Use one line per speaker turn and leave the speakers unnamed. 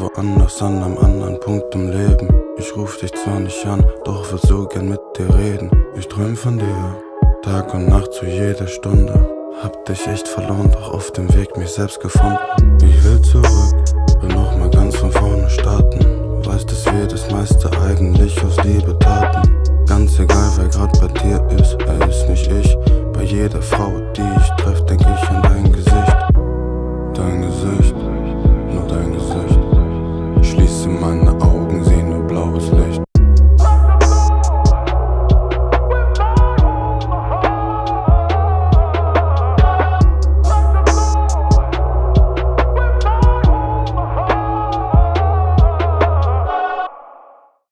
woanders an einem anderen Punkt im Leben. Ich ruf dich zwar nicht an, doch würd so gern mit dir reden. Ich träum von dir, Tag und Nacht zu jeder Stunde. Hab dich echt verloren, doch auf dem Weg mich selbst gefunden. Ich will zurück, will nochmal ganz von vorne starten. Weißt, dass wir das meiste eigentlich aus Liebe taten. Ganz egal, wer grad bei dir ist, er ist nicht ich. Bei jeder Frau, die ich